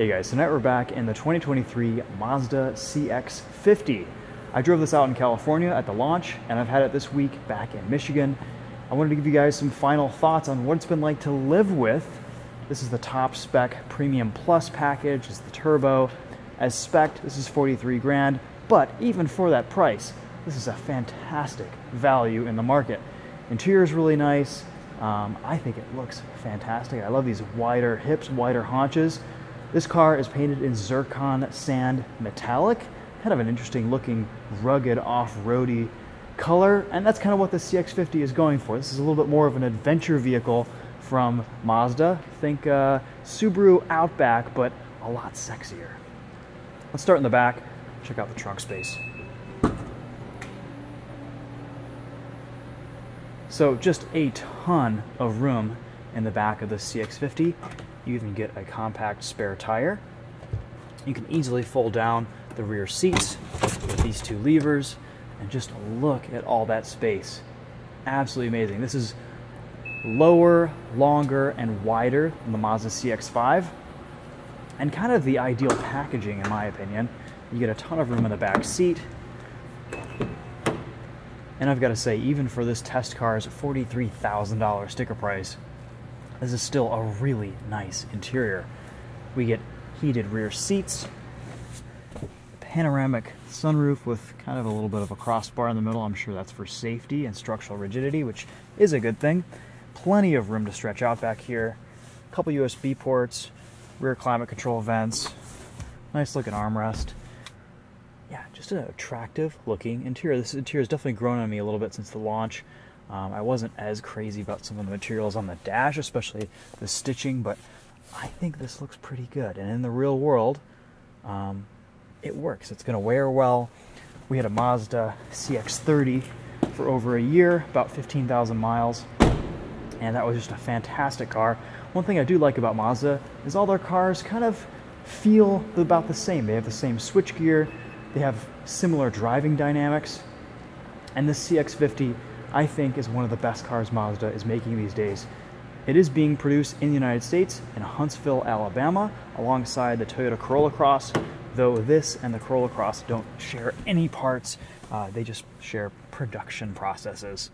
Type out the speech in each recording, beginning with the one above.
Hey guys, tonight we're back in the 2023 Mazda CX-50. I drove this out in California at the launch, and I've had it this week back in Michigan. I wanted to give you guys some final thoughts on what it's been like to live with. This is the top spec Premium Plus package, it's the turbo. As spec, this is 43 grand, but even for that price, this is a fantastic value in the market. Interior is really nice. Um, I think it looks fantastic. I love these wider hips, wider haunches. This car is painted in zircon sand metallic, kind of an interesting looking, rugged, off-roady color, and that's kind of what the CX-50 is going for. This is a little bit more of an adventure vehicle from Mazda. Think uh, Subaru Outback, but a lot sexier. Let's start in the back, check out the trunk space. So just a ton of room in the back of the CX-50. You even get a compact spare tire. You can easily fold down the rear seats with these two levers and just look at all that space. Absolutely amazing. This is lower, longer, and wider than the Mazda CX-5 and kind of the ideal packaging in my opinion. You get a ton of room in the back seat. And I've got to say, even for this test car's $43,000 sticker price, this is still a really nice interior. We get heated rear seats, panoramic sunroof with kind of a little bit of a crossbar in the middle. I'm sure that's for safety and structural rigidity, which is a good thing. Plenty of room to stretch out back here. A couple USB ports, rear climate control vents, nice looking armrest. Yeah, just an attractive looking interior. This interior has definitely grown on me a little bit since the launch. Um, I wasn't as crazy about some of the materials on the dash, especially the stitching, but I think this looks pretty good. And in the real world, um, it works. It's going to wear well. We had a Mazda CX-30 for over a year, about 15,000 miles, and that was just a fantastic car. One thing I do like about Mazda is all their cars kind of feel about the same. They have the same switchgear, they have similar driving dynamics, and the CX-50 I think is one of the best cars Mazda is making these days. It is being produced in the United States in Huntsville, Alabama, alongside the Toyota Corolla Cross, though this and the Corolla Cross don't share any parts, uh, they just share production processes.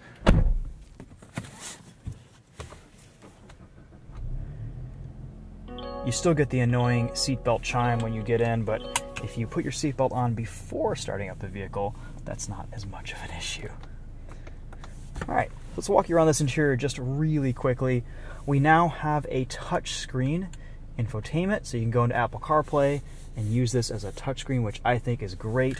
You still get the annoying seatbelt chime when you get in, but if you put your seatbelt on before starting up the vehicle, that's not as much of an issue. All right, let's walk you around this interior just really quickly. We now have a touch screen infotainment, so you can go into Apple CarPlay and use this as a touchscreen, which I think is great.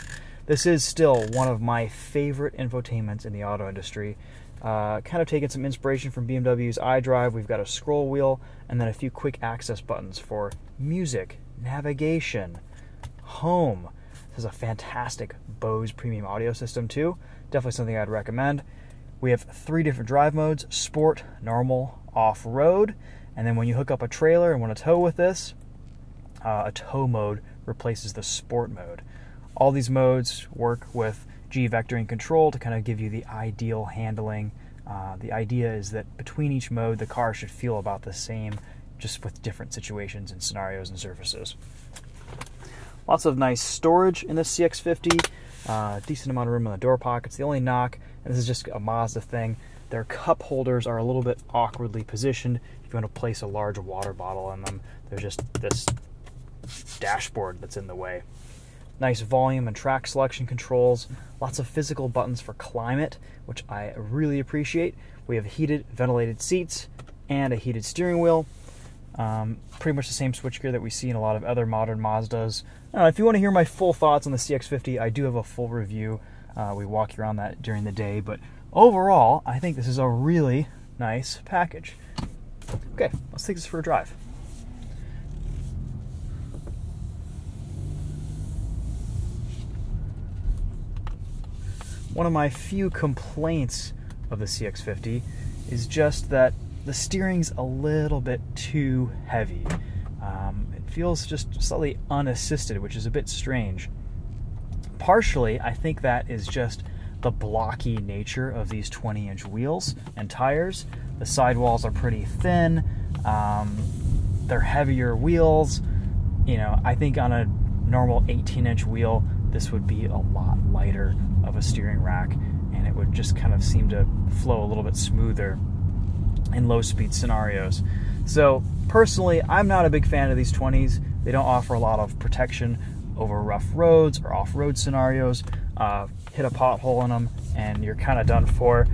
This is still one of my favorite infotainments in the auto industry. Uh, kind of taking some inspiration from BMW's iDrive. We've got a scroll wheel and then a few quick access buttons for music, navigation, home. This is a fantastic Bose premium audio system too. Definitely something I'd recommend. We have three different drive modes sport, normal, off road. And then when you hook up a trailer and want to tow with this, uh, a tow mode replaces the sport mode. All these modes work with G vectoring control to kind of give you the ideal handling. Uh, the idea is that between each mode, the car should feel about the same, just with different situations and scenarios and surfaces. Lots of nice storage in this CX50. Uh, decent amount of room on the door pockets. The only knock, and this is just a Mazda thing, their cup holders are a little bit awkwardly positioned. If you want to place a large water bottle in them, there's just this dashboard that's in the way. Nice volume and track selection controls. Lots of physical buttons for climate, which I really appreciate. We have heated, ventilated seats and a heated steering wheel. Um, pretty much the same switchgear that we see in a lot of other modern Mazdas. Uh, if you want to hear my full thoughts on the CX-50, I do have a full review. Uh, we walk you around that during the day, but overall, I think this is a really nice package. Okay, let's take this for a drive. One of my few complaints of the CX-50 is just that the steering's a little bit too heavy. Um, it feels just slightly unassisted, which is a bit strange. Partially, I think that is just the blocky nature of these 20 inch wheels and tires. The sidewalls are pretty thin, um, they're heavier wheels. you know, I think on a normal 18 inch wheel, this would be a lot lighter of a steering rack and it would just kind of seem to flow a little bit smoother in low speed scenarios. So, personally, I'm not a big fan of these 20s. They don't offer a lot of protection over rough roads or off road scenarios. Uh, hit a pothole in them and you're kind of done for.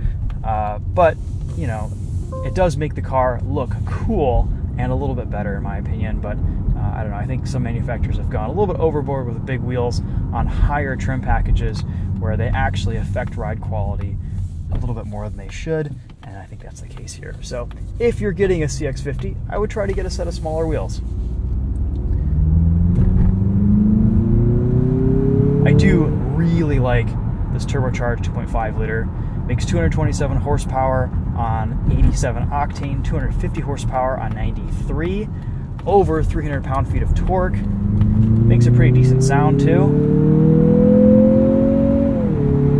Uh, but, you know, it does make the car look cool and a little bit better, in my opinion. But uh, I don't know, I think some manufacturers have gone a little bit overboard with big wheels on higher trim packages where they actually affect ride quality a little bit more than they should. Think that's the case here. So if you're getting a CX50, I would try to get a set of smaller wheels. I do really like this turbocharged 2.5 liter. Makes 227 horsepower on 87 octane, 250 horsepower on 93, over 300 pound feet of torque. Makes a pretty decent sound too.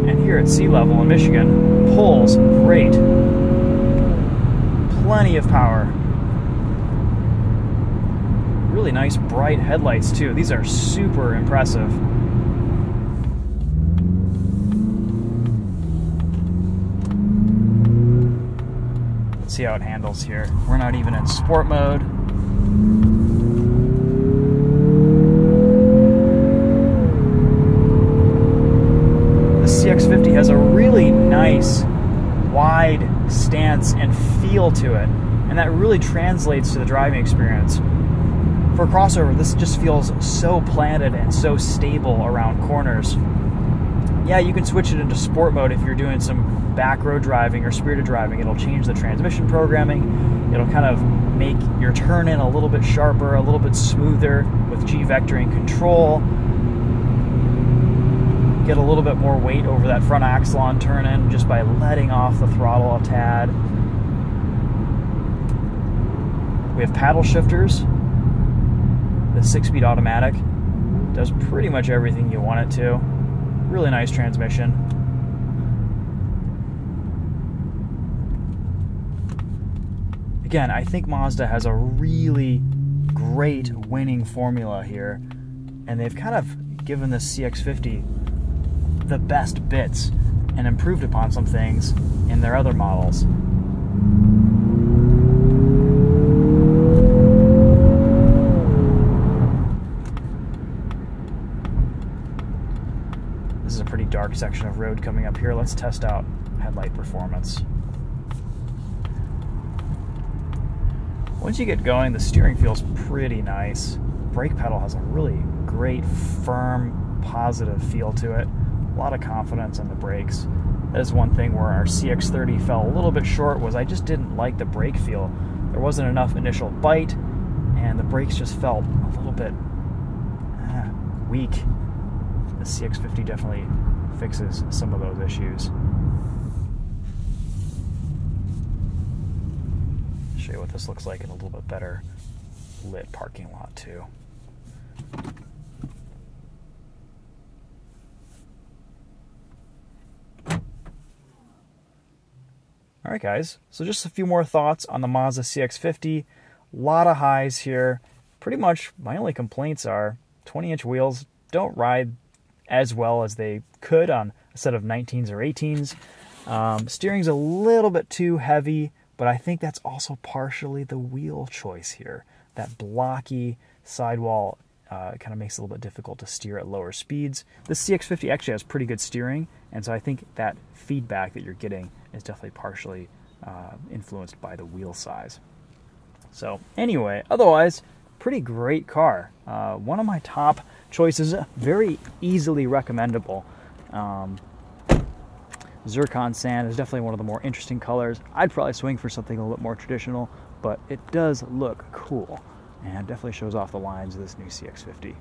And here at sea level in Michigan, pulls great. Plenty of power. Really nice bright headlights too. These are super impressive. Let's see how it handles here. We're not even in sport mode. The CX50 has a really nice wide stance and feel to it, and that really translates to the driving experience. For crossover, this just feels so planted and so stable around corners. Yeah, you can switch it into sport mode if you're doing some back road driving or spirited driving. It'll change the transmission programming. It'll kind of make your turn in a little bit sharper, a little bit smoother with G vectoring control. Get a little bit more weight over that front axle on turn in just by letting off the throttle a tad. We have paddle shifters. The six speed automatic does pretty much everything you want it to. Really nice transmission. Again, I think Mazda has a really great winning formula here, and they've kind of given this CX50 the best bits and improved upon some things in their other models. This is a pretty dark section of road coming up here. Let's test out headlight performance. Once you get going, the steering feels pretty nice. Brake pedal has a really great, firm, positive feel to it. A lot of confidence in the brakes. That is one thing where our CX30 fell a little bit short was I just didn't like the brake feel. There wasn't enough initial bite, and the brakes just felt a little bit uh, weak. The CX50 definitely fixes some of those issues. show you what this looks like in a little bit better lit parking lot too. Right, guys. So just a few more thoughts on the Mazda CX-50. A lot of highs here. Pretty much my only complaints are 20-inch wheels don't ride as well as they could on a set of 19s or 18s. Um, steering's a little bit too heavy, but I think that's also partially the wheel choice here. That blocky sidewall uh, kind of makes it a little bit difficult to steer at lower speeds. The CX50 actually has pretty good steering, and so I think that feedback that you're getting is definitely partially uh, influenced by the wheel size. So anyway, otherwise, pretty great car. Uh, one of my top choices, very easily recommendable. Um, Zircon sand is definitely one of the more interesting colors. I'd probably swing for something a little bit more traditional, but it does look cool and definitely shows off the lines of this new CX50.